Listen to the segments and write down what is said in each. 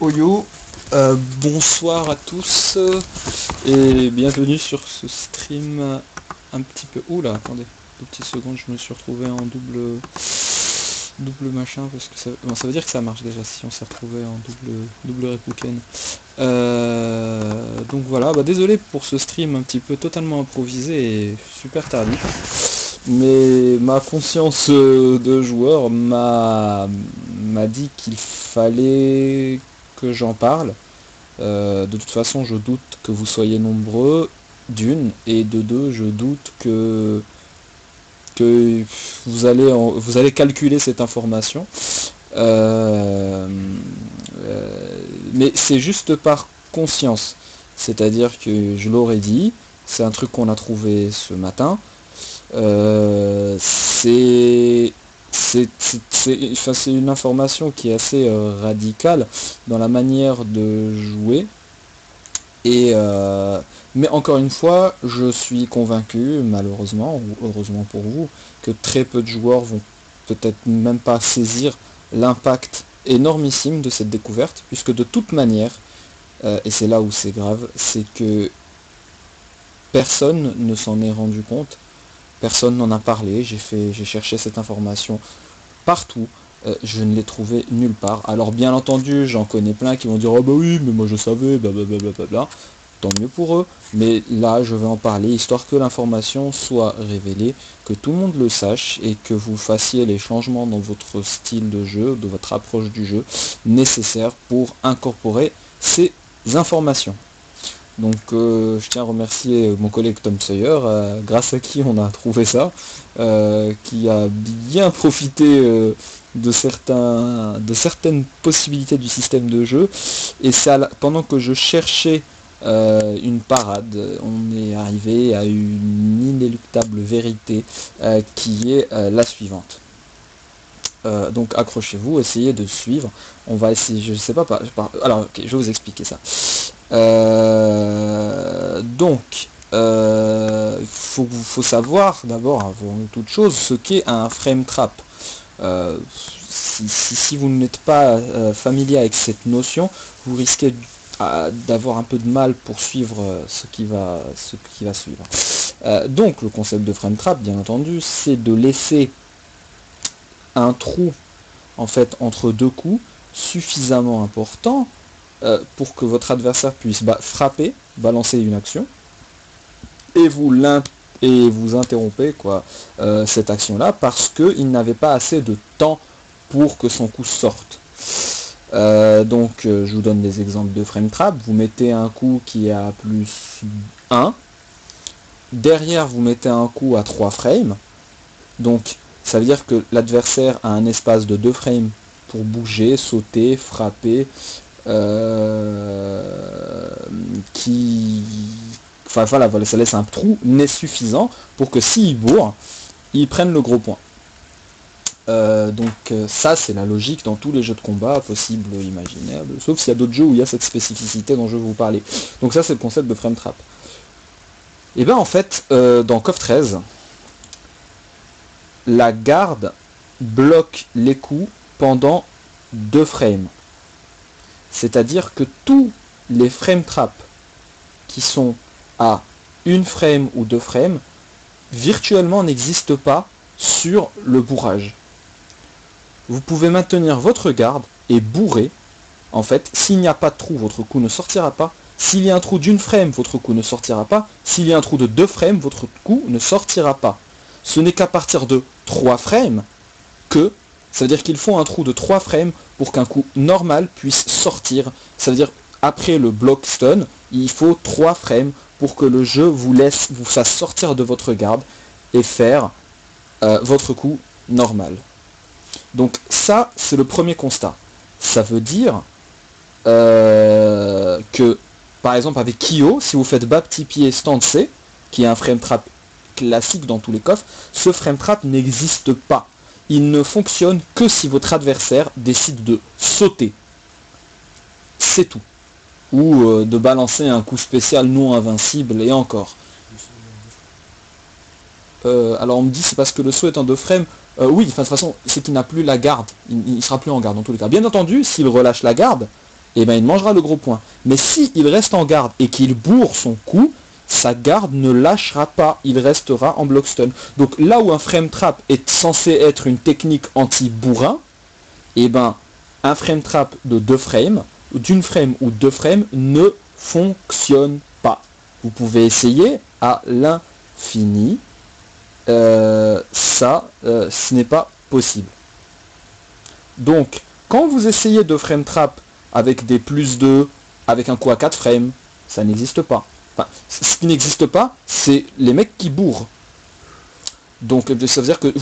Oyo, euh, bonsoir à tous et bienvenue sur ce stream un petit peu... Oula, attendez, deux petites secondes, je me suis retrouvé en double double machin parce que ça, veut dire que ça marche déjà si on s'est retrouvé en double double. Euh, donc voilà, bah désolé pour ce stream un petit peu totalement improvisé et super tardif. Mais ma conscience de joueur m'a dit qu'il fallait que j'en parle. Euh, de toute façon, je doute que vous soyez nombreux, d'une, et de deux, je doute que, que vous, allez vous allez calculer cette information. Euh, euh, mais c'est juste par conscience. C'est-à-dire que je l'aurais dit, c'est un truc qu'on a trouvé ce matin. c'est c'est une information qui est assez euh, radicale dans la manière de jouer. Euh, mais encore une fois, je suis convaincu, malheureusement, ou heureusement pour vous, que très peu de joueurs vont peut-être même pas saisir l'impact énormissime de cette découverte, puisque de toute manière, euh, et c'est là où c'est grave, c'est que personne ne s'en est rendu compte Personne n'en a parlé, j'ai cherché cette information partout, euh, je ne l'ai trouvé nulle part. Alors bien entendu, j'en connais plein qui vont dire oh bah oui, mais moi je savais, blablabla. Tant mieux pour eux, mais là je vais en parler histoire que l'information soit révélée, que tout le monde le sache et que vous fassiez les changements dans votre style de jeu, de votre approche du jeu nécessaires pour incorporer ces informations. Donc euh, je tiens à remercier mon collègue Tom Sawyer, euh, grâce à qui on a trouvé ça, euh, qui a bien profité de, certains, de certaines possibilités du système de jeu. Et pendant que je cherchais une parade, on est arrivé à une inéluctable vérité qui est la suivante. donc accrochez-vous, essayez de suivre. On va essayer, je ne sais pas, alors je vais vous expliquer ça. Euh, donc, euh, il faut, savoir d'abord, avant toute chose, ce qu'est un frame trap. Euh, si, vous n'êtes pas familier avec cette notion, vous risquez d'avoir un peu de mal pour suivre ce qui va, ce qui va suivre. donc le concept de frame trap, bien entendu, c'est de laisser un trou en fait entre deux coups suffisamment important euh, pour que votre adversaire puisse frapper, balancer une action, et vous, et vous interrompez euh, cette action-là parce qu'il n'avait pas assez de temps pour que son coup sorte. Euh, donc je vous donne des exemples de frame trap. Vous mettez un coup qui est à plus 1. Derrière, vous mettez un coup à 3 frames. Donc ça veut dire que l'adversaire a un espace de 2 frames pour bouger, sauter, frapper, qui enfin voilà, ça laisse un trou n'est suffisant pour que s'il bourre, ils prennent le gros point. Euh, donc euh, ça c'est la logique dans tous les jeux de combat possibles, imaginables, sauf s'il y a d'autres jeux où il y a cette spécificité dont je vais vous parler. Donc ça c'est le concept de frame trap. Et bien en fait, dans KOF 13, la garde bloque les coups pendant deux frames. C'est-à-dire que tous les frame traps qui sont à une frame ou deux frames, virtuellement n'existent pas sur le bourrage. Vous pouvez maintenir votre garde et bourrer. En fait, s'il n'y a pas de trou, votre coup ne sortira pas. S'il y a un trou d'une frame, votre coup ne sortira pas. S'il y a un trou de deux frames, votre coup ne sortira pas. Ce n'est qu'à partir de trois frames que ça veut dire qu'il faut un trou de 3 frames pour qu'un coup normal puisse sortir. Ça veut dire après le block stun, il faut 3 frames pour que le jeu vous laisse vous fasse sortir de votre garde et faire euh, votre coup normal. Donc ça, c'est le premier constat. Ça veut dire euh, que, par exemple, avec Kyo, si vous faites bas petit pied stand C, qui est un frame trap classique dans tous les coffres, ce frame trap n'existe pas il ne fonctionne que si votre adversaire décide de sauter. C'est tout. Ou euh, de balancer un coup spécial non invincible et encore. Euh, alors on me dit c'est parce que le saut est en deux frames. Euh, oui, de toute façon, c'est qu'il n'a plus la garde. Il, ne sera plus en garde dans tous les cas. Bien entendu, s'il relâche la garde, eh ben il mangera le gros point. Mais si il reste en garde et qu'il bourre son coup, sa garde ne lâchera pas, il restera en block stun. Donc là où un frame trap est censé être une technique anti-bourrin, eh ben un frame trap de deux frames, d'une frame ou deux frames, ne fonctionne pas. Vous pouvez essayer à l'infini. Euh, ça, euh, ce n'est pas possible. Donc, quand vous essayez de frame trap avec des plus 2, avec un coup à 4 frames, ça n'existe pas. Ce qui n'existe pas, c'est les mecs qui bourrent. Donc ça veut dire que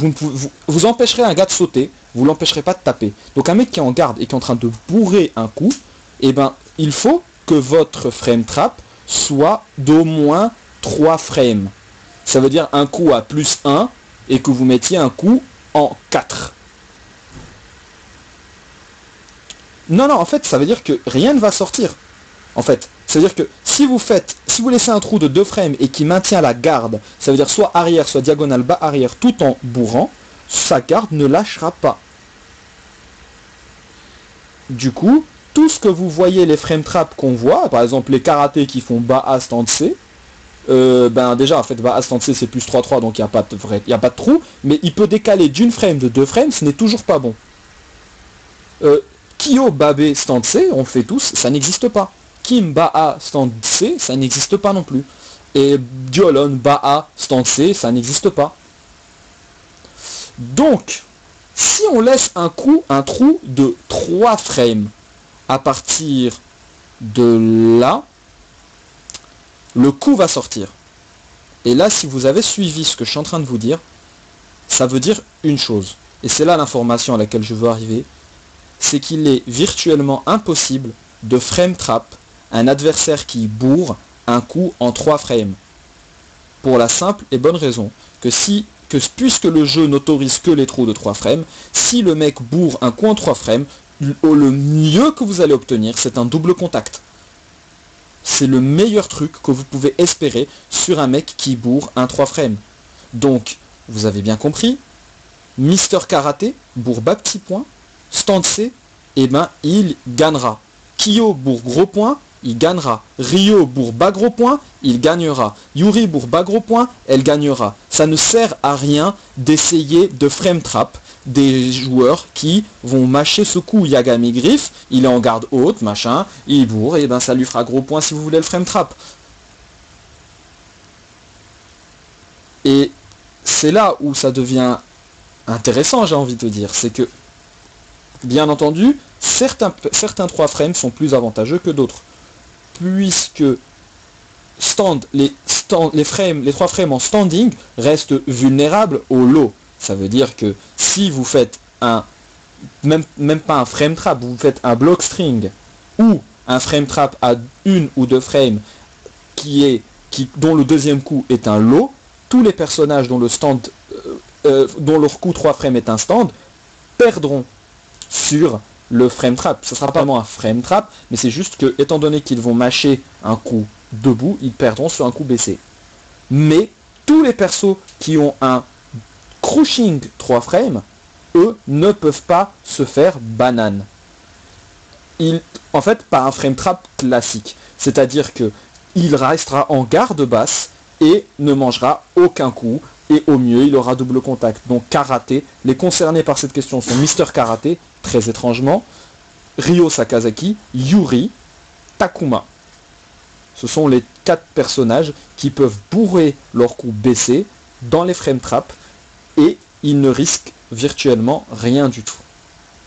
vous empêcherez un gars de sauter, vous l'empêcherez pas de taper. Donc un mec qui est en garde et qui est en train de bourrer un coup, eh ben il faut que votre frame trap soit d'au moins 3 frames. Ça veut dire un coup à plus 1 et que vous mettiez un coup en 4. Non, non, en fait, ça veut dire que rien ne va sortir. En fait, c'est-à-dire que si vous faites, si vous laissez un trou de deux frames et qui maintient la garde, ça veut dire soit arrière, soit diagonale bas arrière, tout en bourrant, sa garde ne lâchera pas. Du coup, tout ce que vous voyez, les frame traps qu'on voit, par exemple les karatés qui font bas A stand C, euh, ben déjà en fait bas A stand C c'est plus 3-3 donc il n'y a, pas de a pas de trou, mais il peut décaler d'une frame de deux frames, ce n'est toujours pas bon. Euh, Kyo Babé stand C, on fait tous, ça n'existe pas. Kim Ba stand C, ça n'existe pas non plus. Et Diolon Ba stand C, ça n'existe pas. Donc, si on laisse un coup, un trou de 3 frames à partir de là, le coup va sortir. Et là, si vous avez suivi ce que je suis en train de vous dire, ça veut dire une chose. Et c'est là l'information à laquelle je veux arriver c'est qu'il est virtuellement impossible de frame trap un adversaire qui bourre un coup en 3 frames. Pour la simple et bonne raison que si que puisque le jeu n'autorise que les trous de 3 frames, si le mec bourre un coup en 3 frames, le mieux que vous allez obtenir, c'est un double contact. C'est le meilleur truc que vous pouvez espérer sur un mec qui bourre un 3 frames. Donc, vous avez bien compris, Mister Karaté bourre bas petit point, stand C, eh ben, il gagnera. Kyo bourg gros point, il gagnera. Rio bourg bas gros point, il gagnera. Yuri bourg bas gros point, elle gagnera. Ça ne sert à rien d'essayer de frame trap des joueurs qui vont mâcher ce coup Yagami Griff, il est en garde haute, machin, il bourre, et ben ça lui fera gros point si vous voulez le frame trap. Et c'est là où ça devient intéressant, j'ai envie de te dire, c'est que Bien entendu, certains, certains 3 frames sont plus avantageux que d'autres. Puisque les, frames, 3 frames en standing restent vulnérables au low. Ça veut dire que si vous faites un, même, pas un frame trap, vous faites un block string ou un frame trap à une ou deux frames qui est, dont le deuxième coup est un low, tous les personnages dont, le stand, euh, euh, dont leur coup 3 frames est un stand perdront sur le frame trap. Ce sera pas vraiment un frame trap, mais c'est juste que, étant donné qu'ils vont mâcher un coup debout, ils perdront sur un coup baissé. Mais tous les persos qui ont un crushing 3 frames, eux, ne peuvent pas se faire banane. Il, en fait, pas un frame trap classique. C'est-à-dire que il restera en garde basse et ne mangera aucun coup et au mieux il aura double contact. Donc karaté, les concernés par cette question sont Mister Karaté, très étrangement, Ryo Sakazaki, Yuri, Takuma. Ce sont les quatre personnages qui peuvent bourrer leur coup baissé dans les frame traps et ils ne risquent virtuellement rien du tout.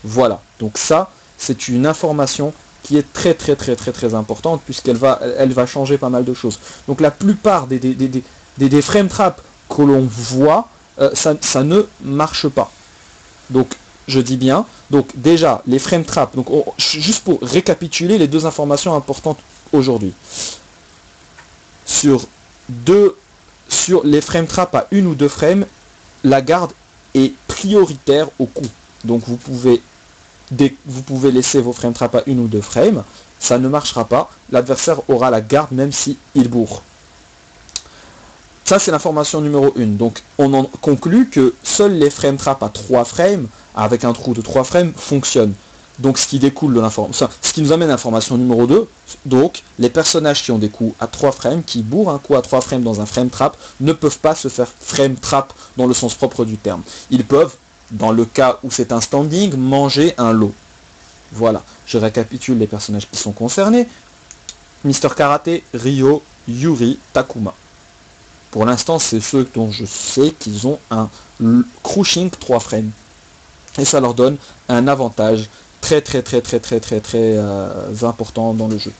Voilà, donc ça c'est une information qui est très très très très très importante puisqu'elle va, elle va changer pas mal de choses. Donc la plupart des, des, des, des frame traps que l'on voit, euh, ça, ne marche pas. Donc, je dis bien, donc déjà, les frame traps, donc juste pour récapituler les deux informations importantes aujourd'hui. Sur, deux, sur les frame traps à une ou deux frames, la garde est prioritaire au coup. Donc vous pouvez, vous pouvez laisser vos frame traps à une ou deux frames, ça ne marchera pas. L'adversaire aura la garde même s'il il bourre. Ça, c'est l'information numéro 1. Donc, on en conclut que seuls les frame traps à 3 frames, avec un trou de 3 frames, fonctionnent. Donc ce qui découle de l'information, ce qui nous amène à l'information numéro 2, donc les personnages qui ont des coups à 3 frames, qui bourrent un coup à 3 frames dans un frame trap, ne peuvent pas se faire frame trap dans le sens propre du terme. Ils peuvent, dans le cas où c'est un standing, manger un lot. Voilà, je récapitule les personnages qui sont concernés. Mister Karate, Ryo, Yuri, Takuma. Pour l'instant, c'est ceux dont je sais qu'ils ont un crushing 3 frames. Et ça leur donne un avantage très très très très très très très euh, important dans le jeu.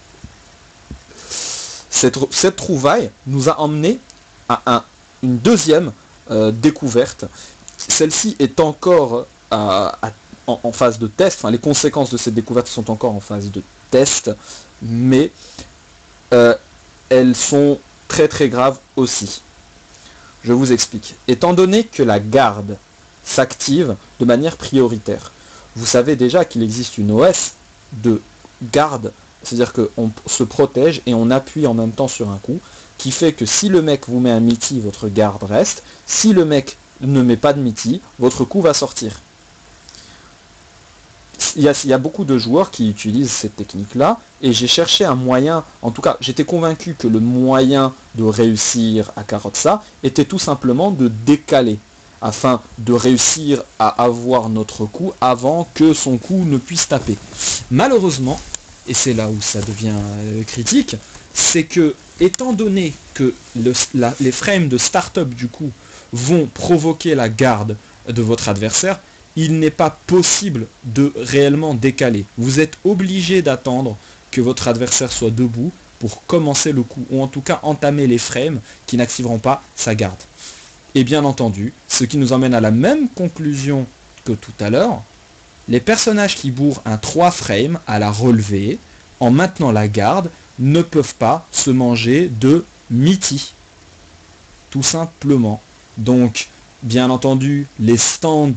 Cette, cette, trouvaille nous a emmené à un, une deuxième euh, découverte. Celle-ci est encore euh, en, phase de test, enfin les conséquences de cette découverte sont encore en phase de test, mais elles sont très très graves aussi. Je vous explique. Étant donné que la garde s'active de manière prioritaire, vous savez déjà qu'il existe une OS de garde, c'est-à-dire qu'on se protège et on appuie en même temps sur un coup, qui fait que si le mec vous met un miti, votre garde reste. Si le mec ne met pas de miti, votre coup va sortir. Il y, a, beaucoup de joueurs qui utilisent cette technique-là, et j'ai cherché un moyen, en tout cas j'étais convaincu que le moyen de réussir à ça était tout simplement de décaler afin de réussir à avoir notre coup avant que son coup ne puisse taper. Malheureusement, et c'est là où ça devient euh, critique, c'est que étant donné que les frames de start-up du coup vont provoquer la garde de votre adversaire, il n'est pas possible de réellement décaler. Vous êtes obligé d'attendre que votre adversaire soit debout pour commencer le coup, ou en tout cas entamer les frames qui n'activeront pas sa garde. Et bien entendu, ce qui nous emmène à la même conclusion que tout à l'heure, les personnages qui bourrent un 3 frame à la relevée, en maintenant la garde, ne peuvent pas se manger de miti. Tout simplement. Donc, bien entendu, les stands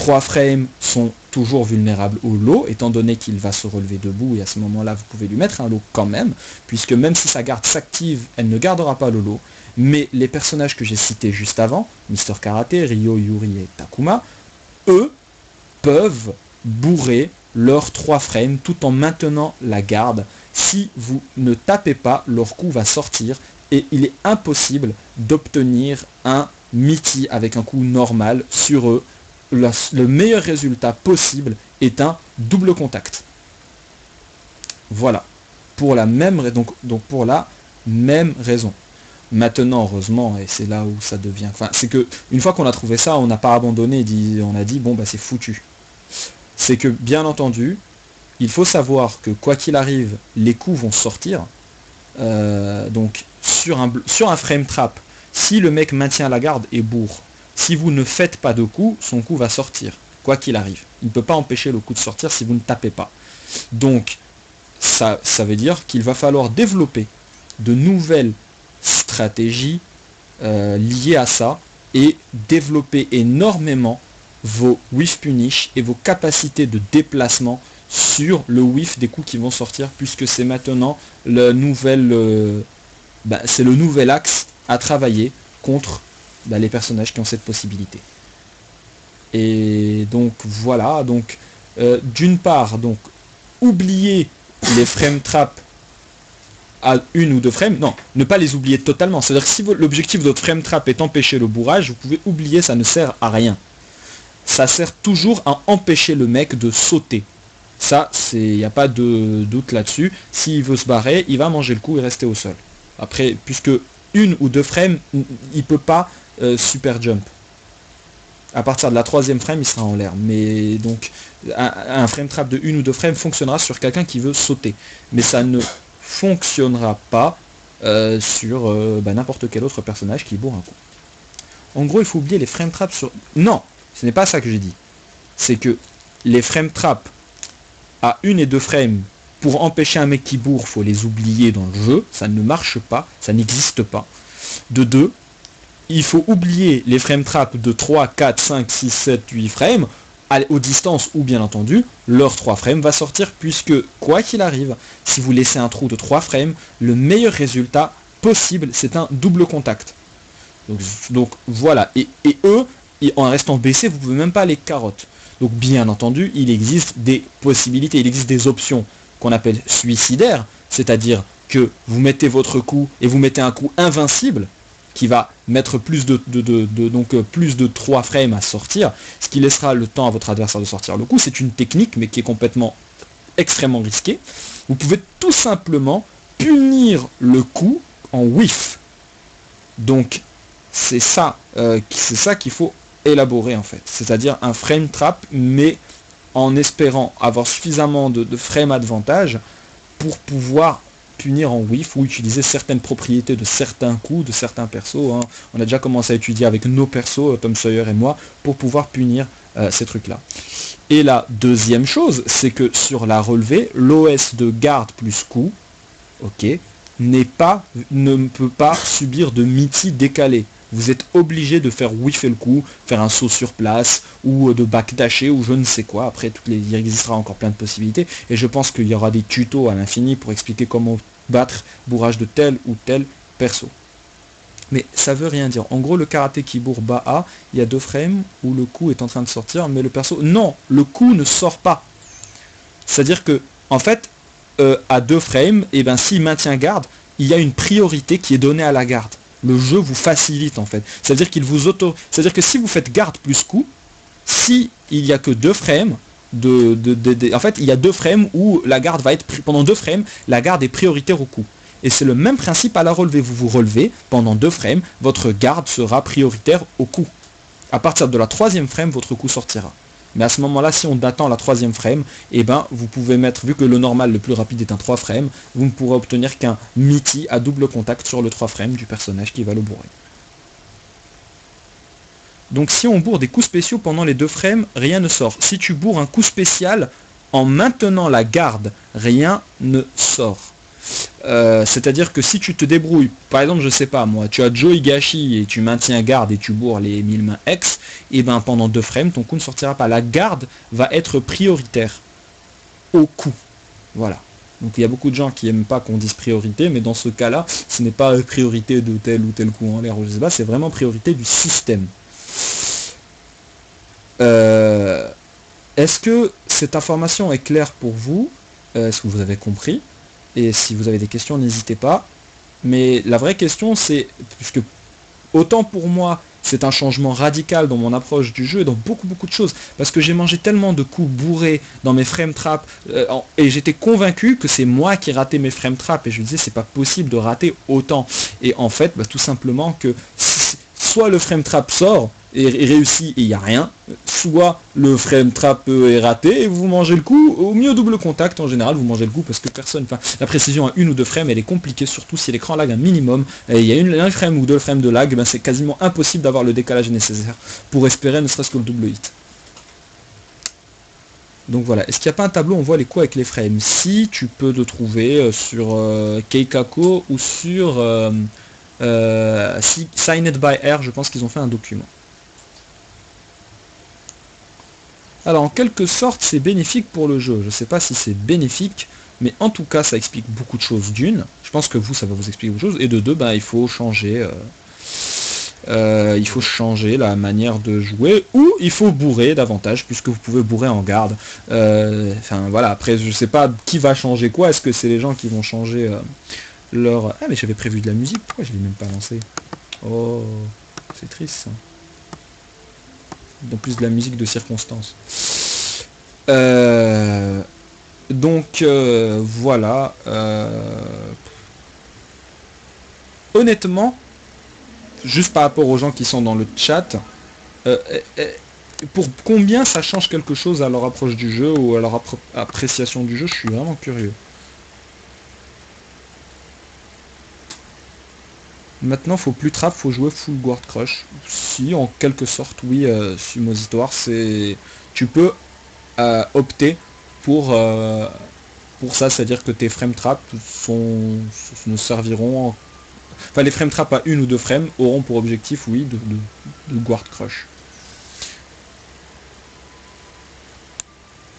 3 frames sont toujours vulnérables au lot, étant donné qu'il va se relever debout, et à ce moment-là, vous pouvez lui mettre un lot quand même, puisque même si sa garde s'active, elle ne gardera pas le lot, mais les personnages que j'ai cités juste avant, Mister Karate, Ryo, Yuri et Takuma, eux peuvent bourrer leurs trois frames tout en maintenant la garde. Si vous ne tapez pas, leur coup va sortir et il est impossible d'obtenir un miti avec un coup normal sur eux. Le, meilleur résultat possible est un double contact. Voilà. Pour la même, donc, pour la même raison. Maintenant, heureusement, et c'est là où ça devient... Enfin, c'est que une fois qu'on a trouvé ça, on n'a pas abandonné, on a dit, bon, bah c'est foutu. C'est que, bien entendu, il faut savoir que quoi qu'il arrive, les coups vont sortir. Euh, donc, sur un, sur un frame trap, si le mec maintient la garde et bourre, si vous ne faites pas de coup, son coup va sortir, quoi qu'il arrive. Il ne peut pas empêcher le coup de sortir si vous ne tapez pas. Donc, ça, veut dire qu'il va falloir développer de nouvelles stratégie euh, liée à ça et développer énormément vos whiff punish et vos capacités de déplacement sur le whiff des coups qui vont sortir puisque c'est maintenant le nouvel euh, bah, c'est le nouvel axe à travailler contre bah, les personnages qui ont cette possibilité et donc voilà donc euh, d'une part donc oublier les frame traps à une ou deux frames, non, ne pas les oublier totalement. C'est-à-dire que si l'objectif de votre frame trap est empêcher le bourrage, vous pouvez oublier, ça ne sert à rien. Ça sert toujours à empêcher le mec de sauter. Ça, il n'y a pas de doute là-dessus. S'il veut se barrer, il va manger le coup et rester au sol. Après, puisque une ou deux frames, il peut pas euh, super jump. À partir de la troisième frame, il sera en l'air. Mais donc, un, frame trap de une ou deux frames fonctionnera sur quelqu'un qui veut sauter. Mais ça ne fonctionnera pas euh, sur euh, bah, n'importe quel autre personnage qui bourre un coup. En gros, il faut oublier les frame traps sur... Non, ce n'est pas ça que j'ai dit. C'est que les frame traps à une et deux frames, pour empêcher un mec qui bourre, faut les oublier dans le jeu. Ça ne marche pas, ça n'existe pas. De deux, il faut oublier les frame traps de 3, 4, 5, 6, 7, 8 frames aux distances où bien entendu leur 3 frames va sortir puisque quoi qu'il arrive, si vous laissez un trou de 3 frames, le meilleur résultat possible c'est un double contact. Donc, voilà, et, eux, en restant baissés, vous pouvez même pas les carottes. Donc bien entendu, il existe des possibilités, il existe des options qu'on appelle suicidaires, c'est-à-dire que vous mettez votre coup et vous mettez un coup invincible qui va mettre plus de, donc euh, plus de 3 frames à sortir, ce qui laissera le temps à votre adversaire de sortir le coup. C'est une technique mais qui est complètement extrêmement risquée. Vous pouvez tout simplement punir le coup en whiff. Donc c'est ça, euh, c'est ça qu'il faut élaborer en fait. C'est-à-dire un frame trap, mais en espérant avoir suffisamment de, de frame advantage pour pouvoir punir en whiff ou utiliser certaines propriétés de certains coups, de certains persos. Hein. On a déjà commencé à étudier avec nos persos, Tom Sawyer et moi, pour pouvoir punir euh, ces trucs-là. Et la deuxième chose, c'est que sur la relevée, l'OS de garde plus coup, ok, n'est pas, ne peut pas subir de MITI décalé vous êtes obligé de faire whiffer le coup, faire un saut sur place, ou de backdasher, ou je ne sais quoi. Après, toutes les, il existera encore plein de possibilités. Et je pense qu'il y aura des tutos à l'infini pour expliquer comment battre bourrage de tel ou tel perso. Mais ça veut rien dire. En gros, le karaté qui bourre bas A, il y a deux frames où le coup est en train de sortir, mais le perso... Non, le coup ne sort pas. C'est-à-dire que, en fait, euh, à deux frames, eh ben, s'il maintient garde, il y a une priorité qui est donnée à la garde le jeu vous facilite en fait. C'est-à-dire qu'il vous auto. C'est-à-dire que si vous faites garde plus coup, si il n'y a que deux frames, en fait il y a deux frames où la garde va être pendant deux frames, la garde est prioritaire au coup. Et c'est le même principe à la relevée. Vous vous relevez pendant deux frames, votre garde sera prioritaire au coup. À partir de la troisième frame, votre coup sortira. Mais à ce moment-là, si on attend la troisième frame, eh ben, vous pouvez mettre, vu que le normal le plus rapide est un 3 frames, vous ne pourrez obtenir qu'un MITI à double contact sur le 3 frames du personnage qui va le bourrer. Donc si on bourre des coups spéciaux pendant les deux frames, rien ne sort. Si tu bourres un coup spécial en maintenant la garde, rien ne sort. Euh, c'est-à-dire que si tu te débrouilles, par exemple, je sais pas moi, tu as Joe Higashi et tu maintiens garde et tu bourres les 1000 mains X, et ben pendant deux frames, ton coup ne sortira pas. La garde va être prioritaire au coup. Voilà. Donc il y a beaucoup de gens qui n'aiment pas qu'on dise priorité, mais dans ce cas-là, ce n'est pas priorité de tel ou tel coup en l'air, je sais pas, c'est vraiment priorité du système. Euh, est-ce que cette information est claire pour vous? Euh, Est-ce que vous avez compris? Et si vous avez des questions, n'hésitez pas. Mais la vraie question, c'est, puisque autant pour moi, c'est un changement radical dans mon approche du jeu et dans beaucoup beaucoup de choses. Parce que j'ai mangé tellement de coups bourrés dans mes frame traps euh, et j'étais convaincu que c'est moi qui ratais mes frame traps et je me disais c'est pas possible de rater autant. Et en fait, bah, tout simplement que soit le frame trap sort, et réussi et il n'y a rien, soit le frame trap est raté et vous mangez le coup, au mieux double contact en général, vous mangez le coup parce que personne, enfin la précision à une ou deux frames elle est compliquée, surtout si l'écran lag un minimum, et il y a une, un frame ou deux frames de lag, ben c'est quasiment impossible d'avoir le décalage nécessaire pour espérer ne serait-ce que le double hit. Donc voilà, est-ce qu'il n'y a pas un tableau on voit les coups avec les frames? Si tu peux le trouver euh, sur euh, Keikako ou sur euh, Signed by Air, je pense qu'ils ont fait un document. Alors en quelque sorte c'est bénéfique pour le jeu. Je ne sais pas si c'est bénéfique, mais en tout cas ça explique beaucoup de choses d'une. Je pense que vous ça va vous expliquer beaucoup de choses. Et de deux, bah, il faut changer. Euh, euh, il faut changer la manière de jouer ou il faut bourrer davantage puisque vous pouvez bourrer en garde. Euh, enfin voilà, après je sais pas qui va changer quoi. Est-ce que c'est les gens qui vont changer leur... Ah mais j'avais prévu de la musique, pourquoi je l'ai même pas lancé? Oh, c'est triste ça en plus de la musique de circonstance. Euh, donc euh, voilà. Euh, honnêtement, juste par rapport aux gens qui sont dans le chat, pour combien ça change quelque chose à leur approche du jeu ou à leur appréciation du jeu, je suis vraiment curieux. Maintenant, faut plus trap, faut jouer full guard crush. Si, en quelque sorte, oui, euh, suppositoire, c'est... Tu peux euh, opter pour, euh, pour ça, c'est-à-dire que tes frame trap sont, ne serviront... Enfin, les frame trap à une ou deux frames auront pour objectif, oui, de, de, guard crush.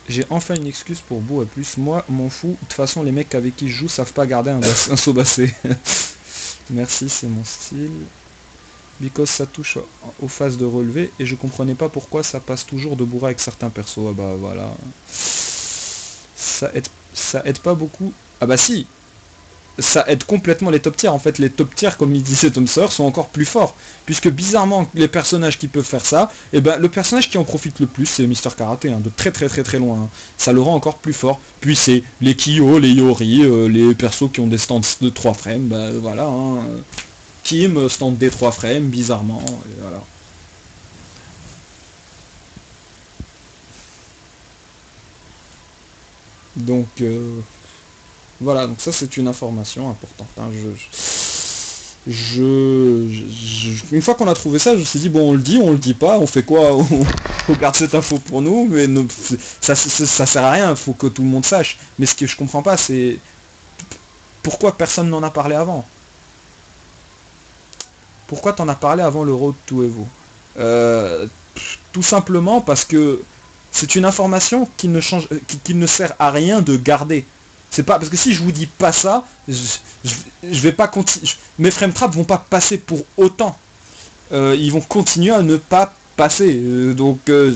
J'ai enfin une excuse pour Beau à plus. Moi, m'en fous. De toute façon, les mecs avec qui je joue savent pas garder un, un saut bassé. Merci, c'est mon style. because ça touche aux phases de relevé et je comprenais pas pourquoi ça passe toujours de bourra avec certains persos. Ah bah voilà. Ça aide, ça aide pas beaucoup. Ah bah si, ça aide complètement les top tiers. En fait, les top tiers, comme il disait Tom Sawyer, sont encore plus forts. Puisque bizarrement, les personnages qui peuvent faire ça, et eh ben le personnage qui en profite le plus, c'est Mister Karaté, hein, de très très très très loin. Hein. Ça le rend encore plus fort. Puis c'est les Kyo, les Yori, euh, les persos qui ont des stands de 3 frames, bah voilà. Hein. Kim, stand des 3 frames, bizarrement, voilà. Donc, euh, voilà, donc ça c'est une information importante. Hein. Une fois qu'on a trouvé ça, je me suis dit, bon, on le dit, on le dit pas, on fait quoi? On garde cette info pour nous, mais ça, ça, sert à rien, il faut que tout le monde sache. Mais ce que je comprends pas, c'est pourquoi personne n'en a parlé avant? Pourquoi t'en as parlé avant le Road to Evo? Euh, Tout simplement parce que c'est une information qui ne, change, qui ne sert à rien de garder. C'est pas parce que si je vous dis pas ça, je, vais pas continuer. Mes frame traps vont pas passer pour autant. Euh, ils vont continuer à ne pas passer. Euh, donc euh,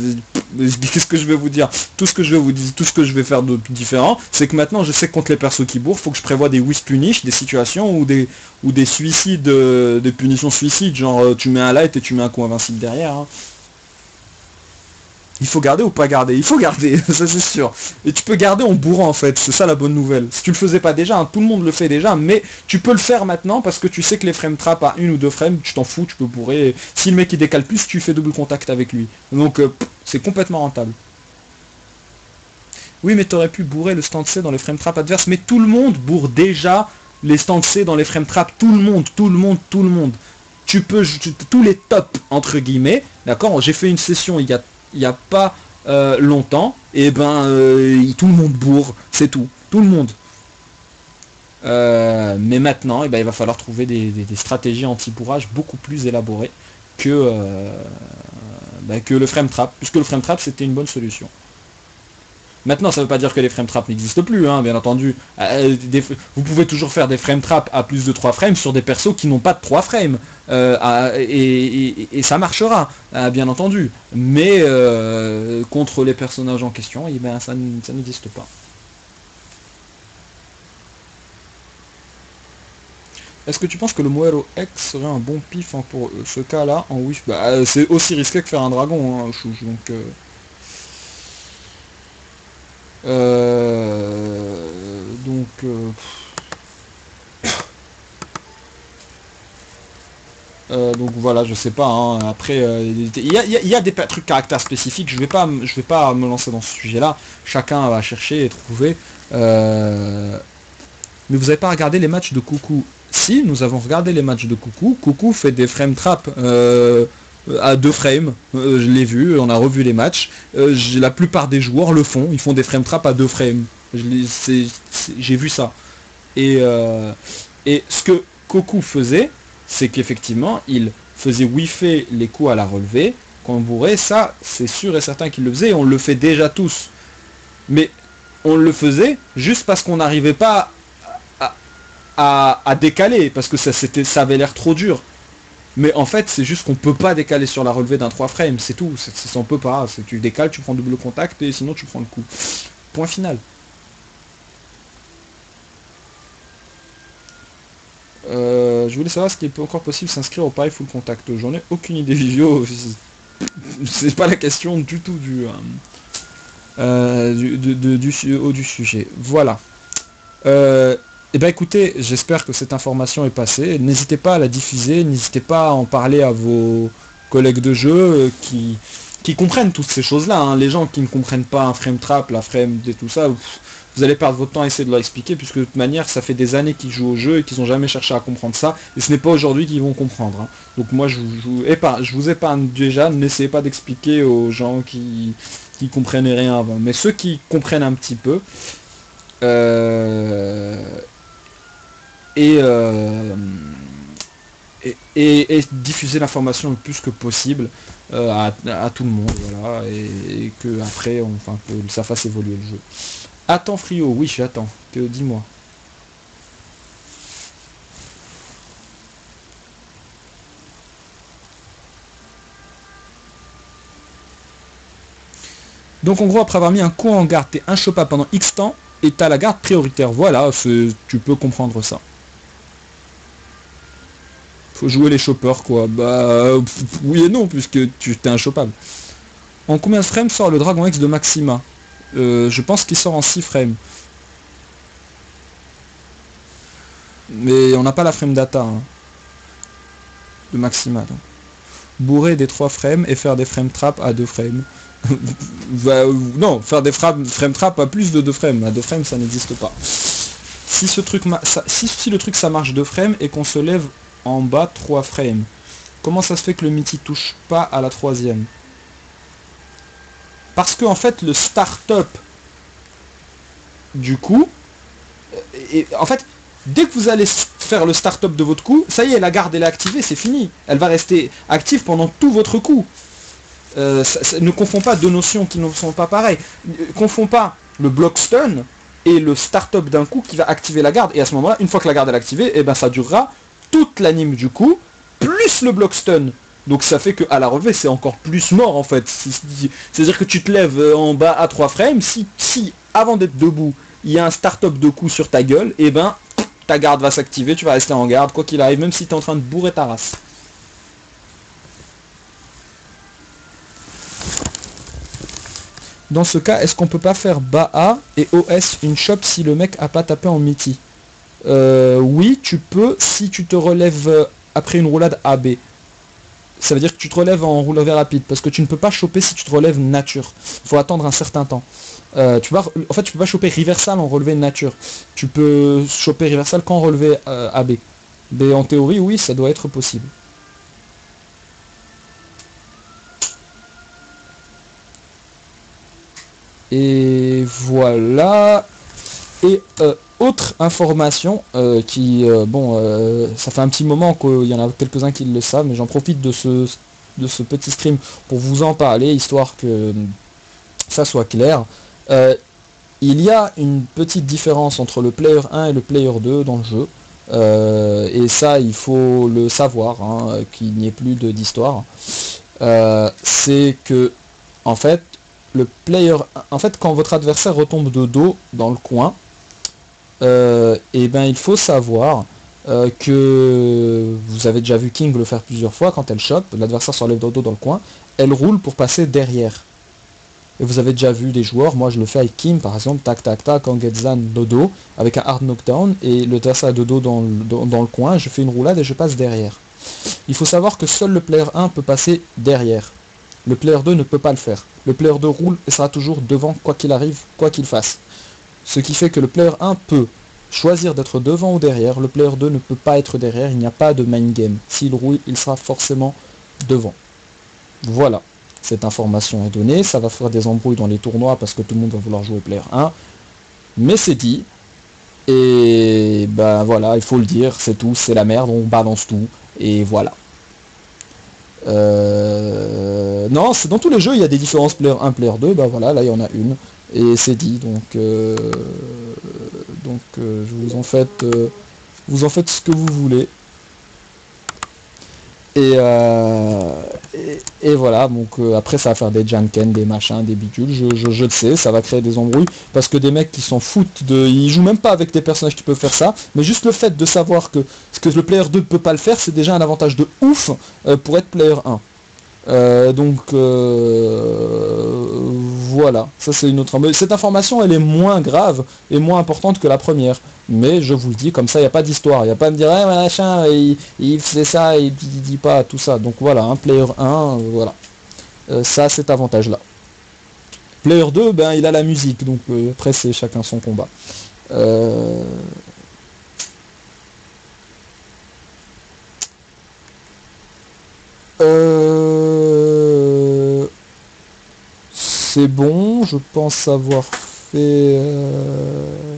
qu'est-ce que je vais vous dire Tout ce que je vais vous dire, tout ce que je vais faire de différent, c'est que maintenant je sais que contre les persos qui bourrent, faut que je prévoie des whisk punish, des situations ou des ou des suicides, des punitions suicides, genre tu mets un light et tu mets un coup invincible derrière. Hein. Il faut garder ou pas garder? Il faut garder, ça c'est sûr. Et tu peux garder en bourrant en fait, c'est ça la bonne nouvelle. Si tu le faisais pas déjà, hein, tout le monde le fait déjà, mais tu peux le faire maintenant parce que tu sais que les frame traps à une ou deux frames, tu t'en fous, tu peux bourrer. Si le mec il décale plus, tu fais double contact avec lui. Donc euh, c'est complètement rentable. Oui mais tu aurais pu bourrer le stand C dans les frame traps adverses, mais tout le monde bourre déjà les stand C dans les frame traps, tout le monde, tout le monde, tout le monde. Tu peux, tous les tops entre guillemets, d'accord J'ai fait une session il y a il n'y a pas euh, longtemps, et eh ben euh, tout le monde bourre, c'est tout, tout le monde. Euh, mais maintenant, eh ben, il va falloir trouver des, stratégies anti-bourrage beaucoup plus élaborées ben, que le frame trap, puisque le frame trap c'était une bonne solution. Maintenant, ça ne veut pas dire que les frame traps n'existent plus, hein, bien entendu. Euh, vous pouvez toujours faire des frame traps à plus de 3 frames sur des persos qui n'ont pas de 3 frames. Euh, et, ça marchera, euh, bien entendu. Mais contre les personnages en question, eh ben, ça, n'existe pas. Est-ce que tu penses que le Moero X serait un bon pif pour ce cas-là? En bah, C'est aussi risqué que faire un dragon, hein. Euh, donc... Euh, euh, donc voilà, je sais pas. Hein. Après, il y, a, des trucs caractères spécifiques. Je vais pas, je vais pas me lancer dans ce sujet-là. Chacun va chercher et trouver. Mais vous avez pas regardé les matchs de Coucou Si, nous avons regardé les matchs de Coucou. Coucou fait des frame traps à deux frames. Euh, je l'ai vu, on a revu les matchs. Euh, la plupart des joueurs le font, ils font des frame traps à deux frames. J'ai vu ça. Et, euh, ce que Koku faisait, c'est qu'effectivement, il faisait whiffer les coups à la relevée. Quand bourrait, ça, c'est sûr et certain qu'il le faisait, on le fait déjà tous. Mais on le faisait juste parce qu'on n'arrivait pas à, décaler, parce que ça avait l'air trop dur. Mais en fait, c'est juste qu'on peut pas décaler sur la relevée d'un 3 frames, c'est tout. C'est, on peut pas. Tu décales, tu prends double contact et sinon tu prends le coup. Point final. Euh, je voulais savoir ce qu'il est encore possible s'inscrire au Paris Full Contact. J'en ai aucune idée, Vivio. C'est pas la question du tout du, euh, euh, du, du, du, sujet. Voilà. Eh bien écoutez, j'espère que cette information est passée. N'hésitez pas à la diffuser, n'hésitez pas à en parler à vos collègues de jeu euh, qui, qui comprennent toutes ces choses-là. Hein. Les gens qui ne comprennent pas un frame trap, la frame et tout ça, vous allez perdre votre temps à essayer de leur expliquer, puisque de toute manière, ça fait des années qu'ils jouent au jeu et qu'ils n'ont jamais cherché à comprendre ça. Et ce n'est pas aujourd'hui qu'ils vont comprendre. Hein. Donc moi, je vous, épargne, je vous épargne déjà, n'essayez pas d'expliquer aux gens qui, qui comprennent rien avant. Mais ceux qui comprennent un petit peu, euh, euh, et, diffuser l'information le plus que possible euh, à, tout le monde, voilà, et, que après, on, enfin, que ça fasse évoluer le jeu. Attends Frio, oui j'attends, dis-moi. Donc en gros, après avoir mis un coup en garde, t'es inchopable pendant X temps, et t'as la garde prioritaire. Voilà, tu peux comprendre ça. Faut jouer les choppers quoi. Bah oui et non, puisque tu t'es inchopable. En combien de frames sort le Dragon X de Maxima? Euh, Je pense qu'il sort en 6 frames. Mais on n'a pas la frame data hein, de Maxima. Bourrer des 3 frames et faire des frame trap à 2 frames. non, faire des frame, frame trap à plus de 2 frames. À 2 frames, ça n'existe pas. Si, ce truc si, si, le truc ça marche 2 frames et qu'on se lève en bas 3 frames, comment ça se fait que le MITI touche pas à la troisième? Parce que en fait, le start-up du coup, et, en fait, dès que vous allez faire le start-up de votre coup, ça y est, la garde elle est activée, c'est fini. Elle va rester active pendant tout votre coup. Euh, ne confond pas deux notions qui ne sont pas pareilles. Ne confond pas le block stun et le start-up d'un coup qui va activer la garde. Et à ce moment-là, une fois que la garde est activée, et eh ben ça durera toute l'anime du coup, plus le block stun. Donc ça fait que à la revue c'est encore plus mort en fait. C'est-à-dire que tu te lèves euh, en bas à 3 frames, si, si avant d'être debout, il y a un start-up de coup sur ta gueule, et eh ben ta garde va s'activer, tu vas rester en garde, quoi qu'il arrive, même si tu es en train de bourrer ta race. Dans ce cas, est-ce qu'on peut pas faire BA et OS une shop si le mec a pas tapé en MITI euh, Oui, tu peux si tu te relèves euh, après une roulade AB. Ça veut dire que tu te relèves en roulade rapide, parce que tu ne peux pas choper si tu te relèves nature. Il faut attendre un certain temps. Euh, tu vas, en fait, tu peux pas choper reversal en relevé nature. Tu peux choper reversal qu'en relevé AB. Mais en théorie, oui, ça doit être possible. Et voilà. Et euh, autre information euh, qui, euh, bon, ça fait un petit moment qu'il y en a quelques-uns qui le savent, mais j'en profite de ce, de ce petit stream pour vous en parler, histoire que ça soit clair. il y a une petite différence entre le player 1 et le player 2 dans le jeu. et ça, il faut le savoir, hein, qu'il n'y ait plus d'histoire. c'est que, en fait, le player, en fait, quand votre adversaire retombe de dos dans le coin, et euh, eh ben il faut savoir euh, que vous avez déjà vu King le faire plusieurs fois quand elle chope, l'adversaire se relève de dos dans le coin, elle roule pour passer derrière. Et vous avez déjà vu des joueurs, moi je le fais avec Kim par exemple, tac tac tac, en dodo, avec un hard knockdown, et le adversaire de dos dans le, dans le coin, je fais une roulade et je passe derrière. Il faut savoir que seul le player 1 peut passer derrière. Le player 2 ne peut pas le faire. Le player 2 roule et sera toujours devant quoi qu'il arrive, quoi qu'il fasse. Ce qui fait que le player 1 peut choisir d'être devant ou derrière. Le player 2 ne peut pas être derrière, il n'y a pas de main game. S'il roule, il sera forcément devant. Voilà. Cette information est donnée, ça va faire des embrouilles dans les tournois parce que tout le monde va vouloir jouer au player 1. Mais c'est dit. Et ben voilà, il faut le dire, c'est tout, c'est la merde, on balance tout. Et voilà. Euh, non, dans tous les jeux, il y a des différences player 1, player 2, bah voilà, là il y en a une. Et c'est dit, donc, euh, donc euh, vous en faites, vous en faites ce que vous voulez. Et, et, voilà, donc après ça va faire des janken, des machins, des bidules, je, le sais, ça va créer des embrouilles, parce que des mecs qui s'en foutent de... Ils jouent même pas avec des personnages qui peuvent faire ça, mais juste le fait de savoir que ce que le player 2 ne peut pas le faire, c'est déjà un avantage de ouf pour être player 1. Euh, donc euh, voilà, ça c'est une autre... Cette information elle est moins grave et moins importante que la première. Mais je vous le dis, comme ça il n'y a pas d'histoire. Il n'y a pas à me dire, eh, machin, il, il fait ça, il, il dit pas tout ça. Donc voilà, un player 1, voilà. Euh, ça cet avantage là. Player 2, ben il a la musique, donc après c'est chacun son combat. Euh, c'est bon, je pense avoir fait euh,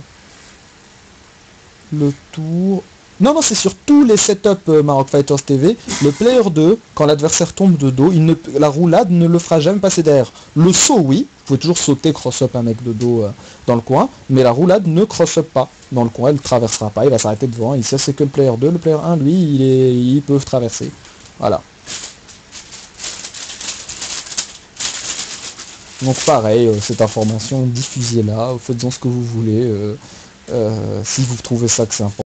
le tour. Non, non, c'est sur tous les setups euh, Maroc Fighters TV. Le player 2, quand l'adversaire tombe de dos, il ne, la roulade ne le fera jamais passer derrière. Le saut, oui, vous pouvez toujours sauter cross-up un mec de dos dans le coin, mais la roulade ne cross-up pas dans le coin, elle ne traversera pas, il va s'arrêter devant. Et ça, c'est que le player 2. Le player 1, lui, il est, ils peuvent traverser. Voilà. Donc pareil, cette information, diffusez-la, faites-en ce que vous voulez, si vous trouvez ça que c'est important.